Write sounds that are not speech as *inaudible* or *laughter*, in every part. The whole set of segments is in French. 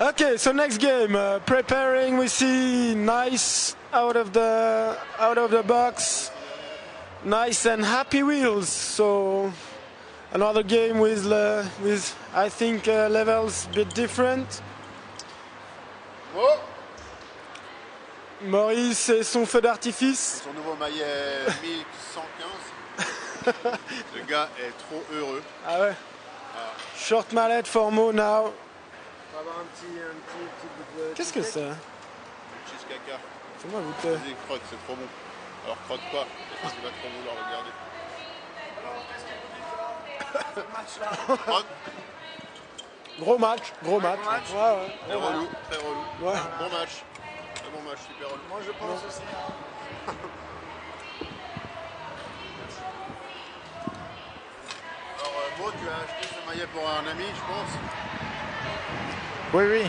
Okay, so next game, uh, preparing. We see nice out of the out of the box, nice and happy wheels. So another game with uh, with I think uh, levels a bit different. Oh Maurice et son feu d'artifice. Son nouveau maillet 1115. *laughs* Le gars est trop heureux. Ah ouais. Short mallet for Mo now. On va avoir un petit, un petit, petit bout de Qu'est-ce que c'est Cheese caca. Fais-moi goûter. Vas-y, croque, c'est trop bon. Alors croque pas, parce que tu vas trop vouloir le garder. *laughs* Croque, Gros match, gros match. gros match. Ouais, ouais. très relou, très relou. Ouais. Bon match. Très bon match, super relou. Moi je pense aussi. *laughs* Alors, euh, Maud, tu as acheté ce maillet pour un ami, je pense. Oui, oui.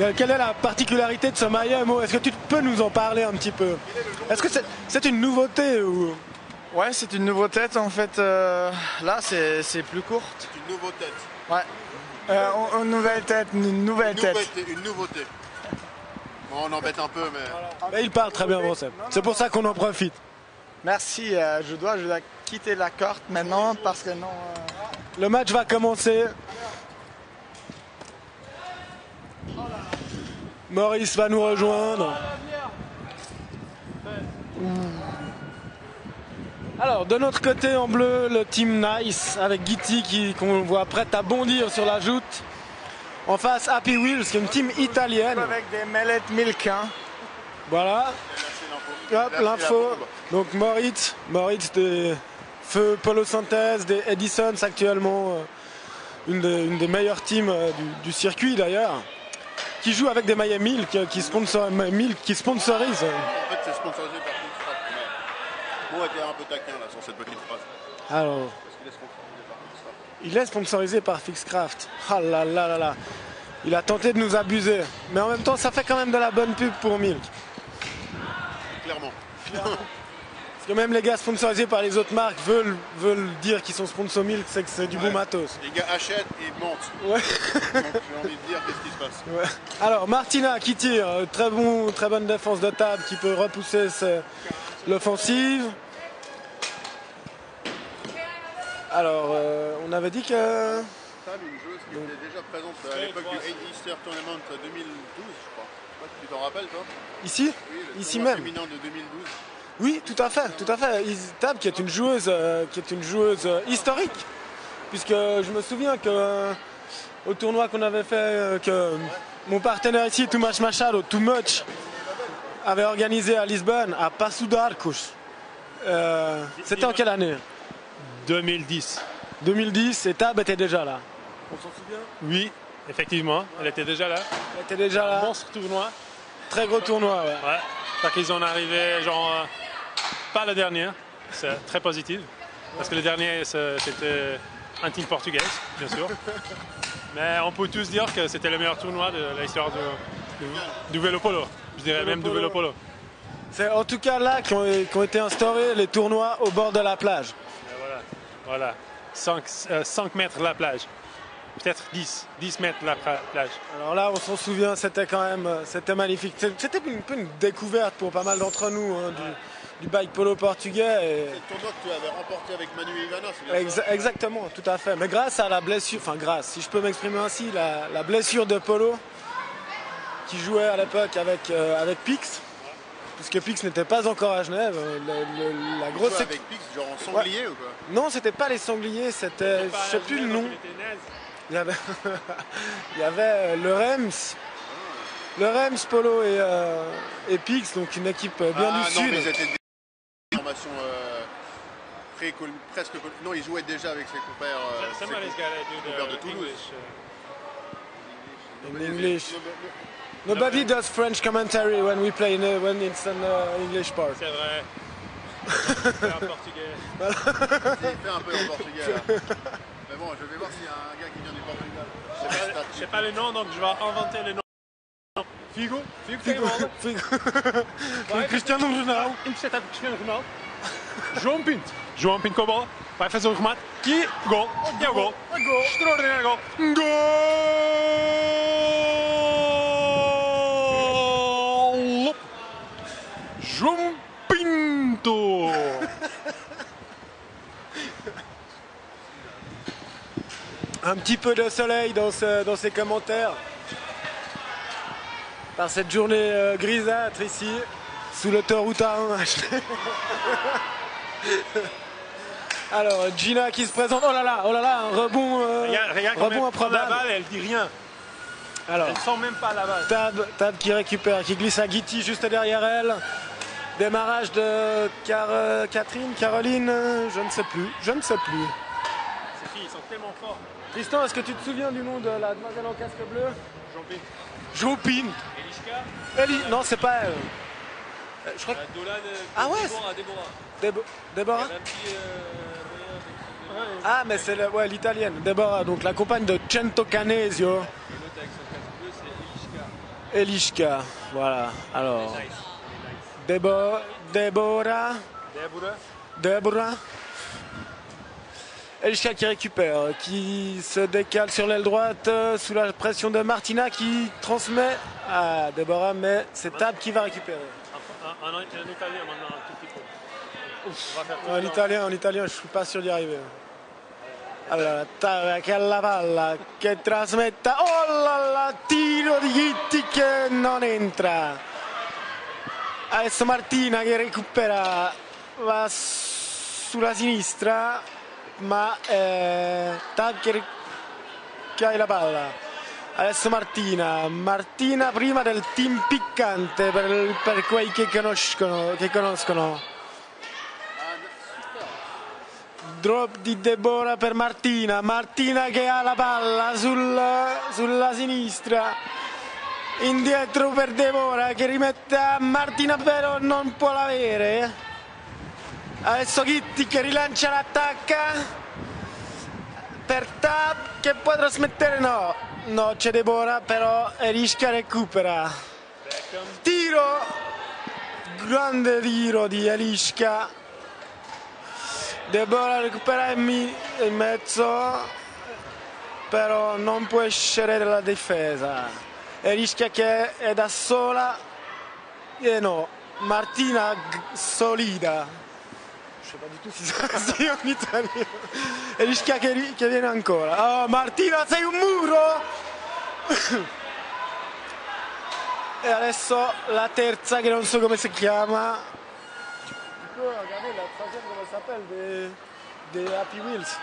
Euh, Quelle est la particularité de ce maillet, Mo Est-ce que tu peux nous en parler un petit peu? Est-ce que c'est une nouveauté ou Ouais, c'est une nouveauté en fait. euh, là, c'est c'est plus courte. C'est une nouveau tête. Ouais. Euh, on- une nouvelle tête, une nouvelle Une tête. nouveauté. Une nouveauté. Bon, on embête un peu, mais. Mais Il parle très bien français. C'est pour ça qu'on en profite. Merci, euh, je, dois, je dois quitter la carte maintenant parce que non. euh, Le match va commencer. Maurice va nous rejoindre. Alors, de notre côté en bleu, le team Nice avec Gitti qui qu'on voit prête à bondir sur la joute. En face, Happy Wheels, qui est une team italienne. avec des mellettes. Voilà. Hop, l'info. Donc Moritz, Moritz des Feu Polo Synthèse, des Edisons actuellement, euh, une, des, une des meilleures teams euh, du, du circuit d'ailleurs, qui joue avec des maillets Milk, euh, qui, sponsor, Milk, qui sponsorise. En fait, c'est sponsorisé par Kickstart. Mais... Mo était un peu taquin là sur cette petite phrase. Alors, Parce qu'il est sponsorisé par Kickstart. il est sponsorisé par Fixcraft. Ah là là là là. Il a tenté de nous abuser. Mais en même temps, ça fait quand même de la bonne pub pour Milk. Clairement. Parce que même les gars sponsorisés par les autres marques veulent, veulent dire qu'ils sont sponsor Milk, c'est que c'est du bon Ouais. matos. Les gars achètent et mentent. Ouais. Donc j'ai envie de dire qu'est-ce qui se passe? Ouais. Alors Martina qui tire, euh, très bon, très bonne défense de table qui peut repousser l'offensive. Alors euh, on avait dit que Tam, une joueuse qui était déjà présente à l'époque du Easter Tournament 2012, je crois. Tu t'en rappelles toi? Ici, Oui, le ici même. féminin de 2012. Oui, tout à fait, tout à fait. Tab qui est une joueuse, euh, qui est une joueuse euh, historique, puisque je me souviens que euh, au tournoi qu'on avait fait, euh, que mon partenaire ici, Too Much Machado, Too Much, avait organisé à Lisbonne, à Passo d'Arcos. Euh, C'était en quelle année? 2010. 2010, et Tab était déjà là. On s'en souvient? Oui, effectivement, elle était déjà là. Elle était déjà là. Monstre tournoi. Très gros tournoi, ouais. Ouais. Qu'ils sont arrivés, genre, euh, pas le dernier. C'est très positif. Parce que le dernier, c'était un team portugaise, bien sûr. *laughs* Mais on peut tous dire que c'était le meilleur tournoi de l'histoire du, du, vélo polo. Je dirais même du vélo polo. C'est en tout cas là qu'ont été instaurés les tournois au bord de la plage. Et voilà, voilà. 5, mètres de la plage. Peut-être 10, 10 mètres de la plage. Alors là, on s'en souvient, c'était quand même, euh, c'était magnifique. C'était un peu une découverte pour pas mal d'entre nous hein, du, du bike polo portugais. et- C'est le tournoi que tu avais remporté avec Manu bien Exa- exactement, tout à fait. Mais grâce à la blessure, enfin grâce, si je peux m'exprimer ainsi, la, la blessure de Polo, qui jouait à l'époque avec, euh, avec Pix, puisque Pix n'était pas encore à Genève, euh, le- le- la grosse... Avec Pix, genre en sanglier ou quoi? Non, c'était pas les sangliers, c'était, je sais plus le nom. Il y avait, *laughs* il y avait euh, le Rems, le Rems, Polo et, euh, et Pix, donc une équipe euh, bien ah, du non, sud. mais ils étaient des formations euh, pré presque. Non, ils jouaient déjà avec ses compères. euh, ses compères de Toulouse. English. In English. Nobody does French commentary when we play in, uh, when it's an uh, English part. C'est vrai. *laughs* C'est un portugais. mais Il fait un peu en portugais là. *laughs* Bon, je vais voir s'il y a un gars qui vient du Portugal. Je sais pas- pas le nom, donc je vais inventer le nom. Figo? Figo Figo. Figueiredo. Figo. Cristiano Ronaldo. Uit Cristiano Ronaldo. João Pinto. João Pinto com a bola? Vai fazer o remate. E gol. E é o gol. Extraordinário gol. Gol! Un petit peu de soleil dans, ce- dans ces commentaires. Par cette journée euh, grisâtre ici, sous l'autoroute A1. *laughs* Alors, Gina qui se présente. Oh là là, oh là là, un rebond, euh, quand rebond la balle, elle dit rien. Alors, Elle sent même pas la balle. Tab, Tab qui récupère, qui glisse à Guiti juste derrière elle. Démarrage de Car- euh, Catherine, Caroline, je ne sais plus, je ne sais plus. Ces filles, ils sont tellement forts. Tristan, est-ce que tu te souviens du nom de la demoiselle en casque bleu? Jean-P. Jopine. Elishka, Eli, non, c'est pas elle. Euh, Je crois que Dolan, Ah ouais, Déborah, Déborah. Débo- Déborah? Euh, Ah, mais c'est ouais, l'italienne. Déborah, donc la compagne de Cento Canesio. l'autre avec son casque bleu, c'est Elishka. Elishka, voilà. Alors, Débo- Déborah? Deborah. Elishka qui récupère, qui se décale sur l'aile droite euh, sous la pression de Martina qui transmet à Deborah, mais c'est Tab qui va récupérer. Un, un- un italien maintenant, un tout petit peu. Italien, en italien, je suis pas sûr d'y arriver. Allora, Tab che ha la palla, che trasmetta, oh là là, tiro di Gitti che non entra. Adesso Martina che recupera, va sulla sinistra, ma eh, Tab che, ri- che ha la palla. Adesso Martina, Martina prima del team piccante per, per quei che conoscono. Che conoscono. Drop di Deborah per Martina, Martina che ha la palla sul- sulla sinistra, indietro per Deborah che rimette a Martina però non può l'avere. Adesso Gitti che rilancia l'attacca per Tab che può trasmettere no, no c'è Deborah però Erishka recupera. Tiro, grande tiro di Erishka. Deborah recupera in, mezzo, però non può uscire dalla difesa. E rischia che è da sola. E no, Martina solida. Sais pas du tout si dit en italien. E rischia che, che viene ancora. Oh, Martina, sei un muro! e adesso la terza che non so come si chiama. Tu peux regarder la troisième, comment ça s'appelle des, des Happy Wheels.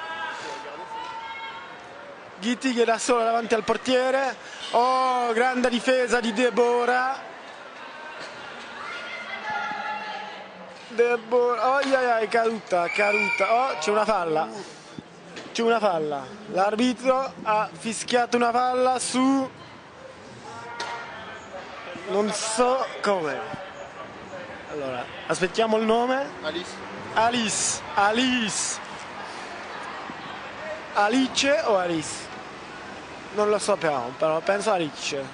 Gitti che è da sola davanti al portiere. Oh, grande difesa di Deborah. Deborah, oh, ai, ai, caduta, caduta. Oh, c'è una falla. C'è una falla. L'arbitro ha fischiato una falla su... Non so come. Allora, aspettiamo il nome. Alice. Alice, Alice. Alice o Alice? Non lo sappiamo, però penso Alice.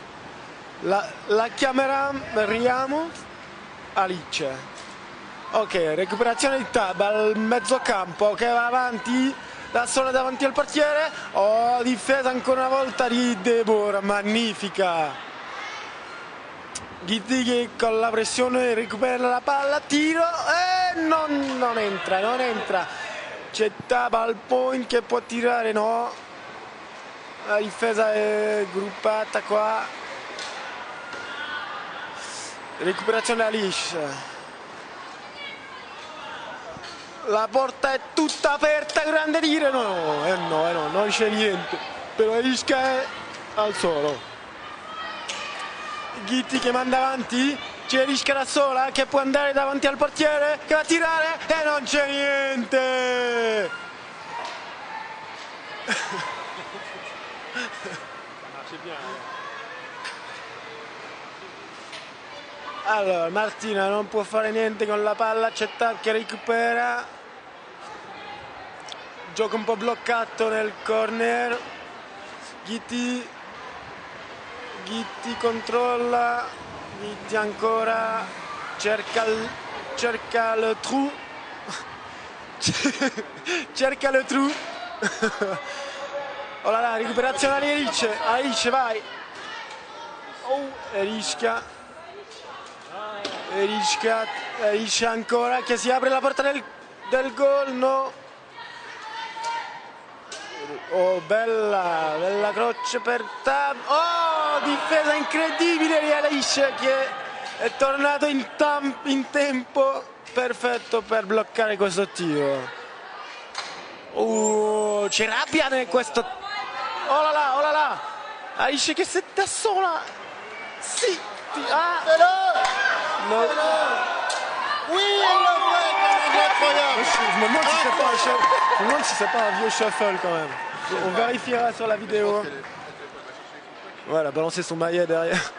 La, la chiameremo Alice. Ok, recuperazione di Tab al mezzocampo che va avanti da sola davanti al portiere. Oh, difesa ancora una volta di Deborah, magnifica. Ghitti che con la pressione recupera la palla, tiro e non, non entra, non entra. C'è Taba al point che può tirare, no. La difesa è gruppata qua. Recuperazione Alice. La porta è tutta aperta, grande tiro, no, eh no, eh no, non c'è niente. Però Isca è al solo. Ghitti che manda avanti, c'è Risca da sola che può andare davanti al portiere, che va a tirare e non c'è niente. Marche bien. Allora, Martina non può fare niente con la palla, c'è Tab che recupera. Gioco un po' bloccato nel corner. Ghitti. Ghitti controlla. Ghitti ancora. Cerca il, cerca il trou. *laughs* cerca il trou. Oh là là, recuperazione di Alice. Alice, vai. Oh, rischia. Erishka, Erishka ancora che si apre la porta del, del gol, no. Oh, bella, bella croce per Tab. Oh, difesa incredibile di Alice che è tornato in, tam- in tempo perfetto per bloccare questo tiro. Uh, c'è rabbia in questo. Oh là là, oh là là. Alice che si da sola. Sì. Ah, Oui, elle l'a fait, c'est incroyable. Je, je me demande si c'est pas un. Je me demande si c'est pas un vieux shuffle quand même. On vérifiera sur la vidéo. Voilà, balancer son maillet derrière.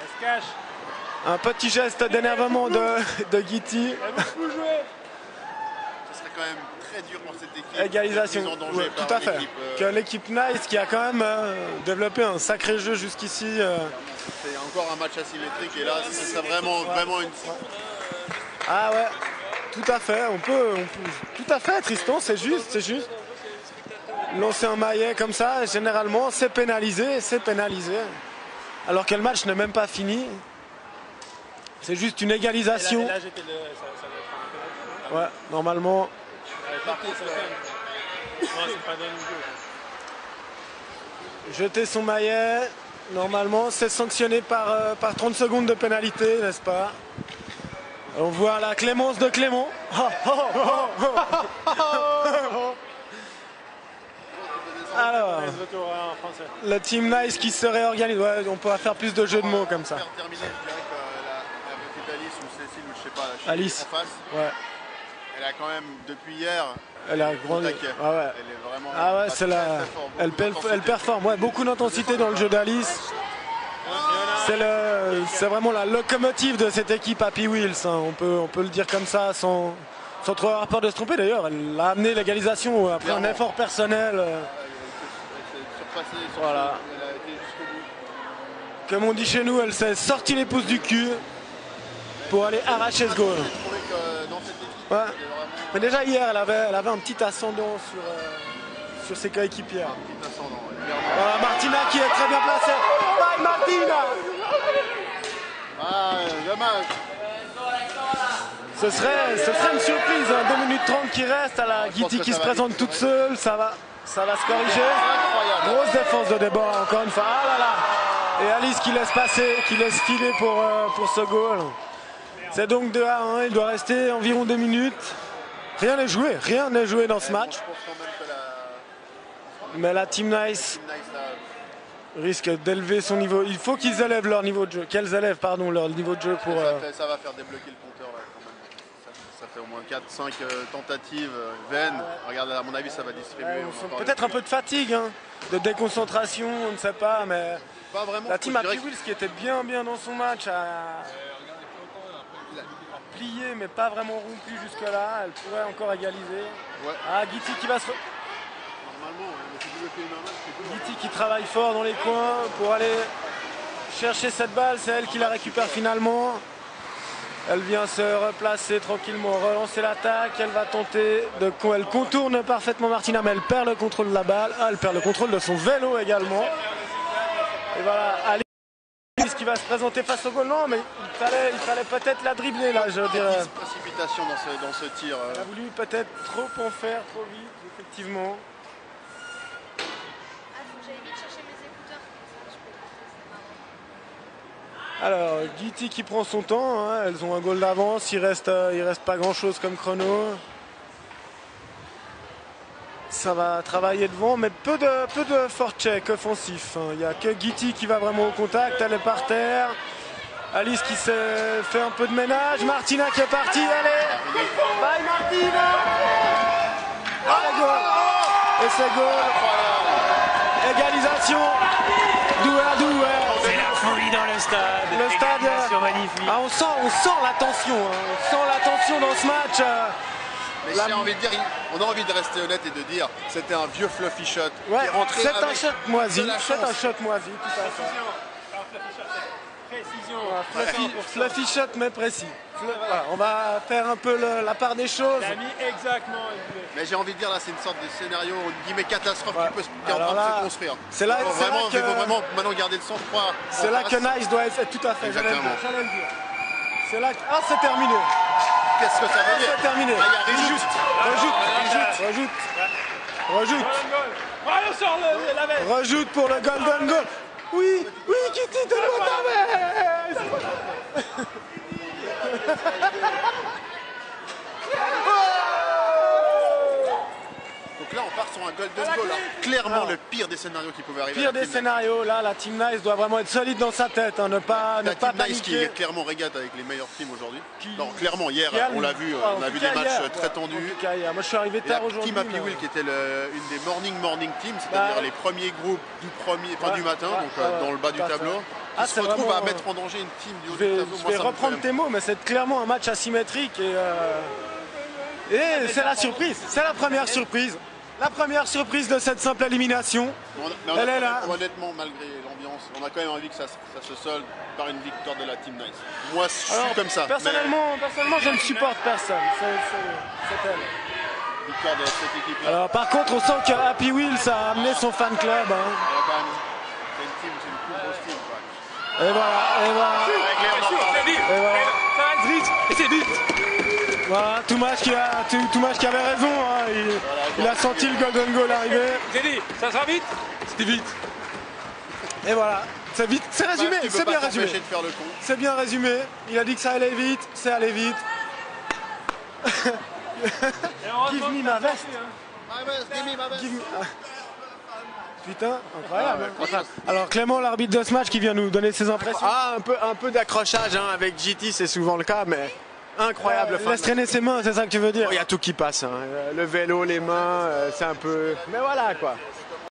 Elle se cache. Un petit geste d'énervement de, de Guiti. Ce serait quand même très dur pour cette équipe. Égalisation. Ouais, tout à fait. l'équipe, euh, Que l'équipe Nice qui a quand même euh, développé un sacré jeu jusqu'ici. euh. C'est encore un match asymétrique et là, ce serait vraiment, vraiment une. Ah ouais, tout à fait. On peut, on peut- Tout à fait, Tristan, c'est juste, c'est juste. Lancer un maillet comme ça, généralement, c'est pénalisé, c'est pénalisé. Alors que le match n'est même pas fini. C'est juste une égalisation. Ouais, normalement. C'est. Jeter son maillet, normalement, c'est sanctionné par, euh, par 30 secondes de pénalité, n'est-ce pas? On voit la clémence de Clément. *laughs* Oh, oh, oh. Alors, le team Nice qui se réorganise. Ouais, on pourra faire plus de jeux de mots comme ça. La, la Alice la Ouais, elle a quand même depuis hier. Elle a grandi. Ah ouais. Elle est vraiment. Ah ouais, c'est la, elle, elle performe. Ouais, beaucoup d'intensité dans le jeu d'Alice. C'est le, c'est vraiment la locomotive de cette équipe Happy Wheels. hein. On peut, on peut le dire comme ça, sans, sans trop avoir peur de se tromper. D'ailleurs, elle a amené l'égalisation après un effort personnel. euh, Voilà. Comme on dit chez nous, elle s'est sortie les pouces du cul pour aller arracher ce goal. Équipe, Ouais. Mais déjà hier, elle avait, elle avait un petit ascendant sur, euh, sur ses coéquipières. un petit ascendant. ouais, clairement. Voilà, Martina qui est très bien placée. Bye Martina Ah, dommage. Ce serait, ce serait une surprise, hein. 2 minutes 30 qui reste à la Guiti qui se présente vite, toute seule, ça va, ça va se corriger. Grosse défense de Déborah encore une fois. Ah là là Et Alice qui laisse passer, qui laisse filer pour, euh, pour ce goal. C'est donc 2 à 1, il doit rester environ 2 minutes. Rien n'est joué, rien n'est joué dans ce match. Mais la Team Nice risque d'élever son niveau. Il faut qu'ils élèvent leur niveau de jeu. Qu'elles élèvent pardon, leur niveau de jeu pour... ça, euh, fait- ça va faire débloquer le compteur là, quand même. Ça, ça fait au moins 4-5 tentatives euh, vaines. Regarde, à mon avis, ça va distribuer. ouais, Peut-être un peu de fatigue, hein, de déconcentration, on ne sait pas, mais... Pas vraiment. La team Wheels qui était bien bien dans son match a, a plié mais pas vraiment rompu jusque là. Elle pourrait encore égaliser. Ouais. Ah qui va se Normalement, ouais, mais cool. Guiti qui travaille fort dans les coins pour aller chercher cette balle. C'est elle qui la récupère finalement. Elle vient se replacer tranquillement, relancer l'attaque. Elle va tenter de. Elle contourne parfaitement Martina, mais elle perd le contrôle de la balle. Ah, elle perd le contrôle de son vélo également. Et voilà, Alice qui va se présenter face au goal. Non, mais il fallait, il fallait peut-être la dribbler là, je dirais. Petite précipitation dans ce, dans ce tir. euh. Elle a voulu peut-être trop en faire, trop vite, effectivement. Ah. Alors, Guiti qui prend son temps, hein, elles ont un goal d'avance, il reste, euh, il reste pas grand chose comme chrono. Ça va travailler devant, mais peu de, peu de check offensif. hein. Il n'y a que Guiti qui va vraiment au contact, elle est par terre. Alice qui s'est fait un peu de ménage, Martina qui est partie, allez Bye Martina Ah, goal Et c'est goal Égalisation Doué à doué C'est la folie dans le stade. le stade. Égalisation magnifique. Ah, on sent, on sent la tension. hein. On sent la tension dans ce match. euh. Mais La- j'ai envie de dire, on a envie de rester honnête et de dire, c'était un vieux fluffy shot Ouais, c'est un shot moisi. C'est un shot moisi, tout à fait. Précision. Fluffy, fluffy shot, mais précis. Voilà, on va faire un peu le- la part des choses. Il a mis exactement. Mais j'ai envie de dire là, c'est une sorte de scénario, une guillemets catastrophe Ouais. qui, peut, se- qui est en Alors train de là, se construire. c'est là- faut vraiment, que- il faut vraiment maintenant garder le sang-froid. C'est là que Nice doit être tout à fait. Exactement. C'est là que. Ah, c'est terminé. Qu'est-ce que ça veut dire C'est terminé. Ah, Rajoute, Rajoute. rajoute, rajoute, rajoute. Rajoute. Pour le Golden Goal. Oui, oui, Kitty, donne-moi ta *laughs* veste Donc un golden goal. Alors, clairement, Alors. le pire des scénarios qui pouvait arriver. Pire des Team scénarios, là, la Team Nice doit vraiment être solide dans sa tête, hein, ne pas, Nice. ne La pas Team Nice qui est clairement régate avec les meilleurs teams aujourd'hui. Qui- Non, clairement, hier, on l'a vu, euh, Ah, on a vu des matchs hier, euh, très tendus. cas. Moi, je suis arrivé tard aujourd'hui. Team Happy mais- Wheel qui était le- une des morning morning teams, c'est-à-dire Bah, les premiers groupes du, premier, du matin, ouais, donc euh, dans le bas du tableau, Ah, qui se retrouve à vraiment, mettre en danger une team du haut Je vais, du tableau. je vais reprendre tes mots, mais c'est clairement un match asymétrique et, euh, et c'est la surprise, c'est la première surprise. La première surprise de cette simple élimination. On- mais on- Elle est là. Honnêtement, malgré l'ambiance, on a quand même envie que ça, ça se solde par une victoire de la Team Nice. Moi, je suis comme ça. Personnellement, personnellement, je ne supporte personne. C'est- elle. mais victoire de cette équipe-là. Alors, par contre, on sent que Happy Wheels a amené son fan club. hein. Elle a quand même- C'est une team, c'est une plus grosse team. quoi. Et voilà, et voilà. Et voilà. C'est vite. Voilà, Toumache qui, a, Tou- Toumache qui avait raison. hein. Il, il a senti le Golden Goal arriver. Ça sera vite. C'était vite. Et voilà, c'est vite, c'est résumé, Bah, peux c'est bien résumé. C'est bien résumé. Il a dit que ça allait vite, c'est allé vite. Heureusement Give me ma veste. sorti, hein. Give me- ah. Putain, incroyable. Enfin, alors Clément, l'arbitre de ce match qui vient nous donner ses impressions. Ah, un peu, un peu d'accrochage hein, avec GT, c'est souvent le cas, mais incroyable. Euh, laisse traîner ses mains, c'est ça que tu veux dire Il y a tout qui passe. hein. Le vélo, les mains, euh, c'est un peu. Mais voilà quoi.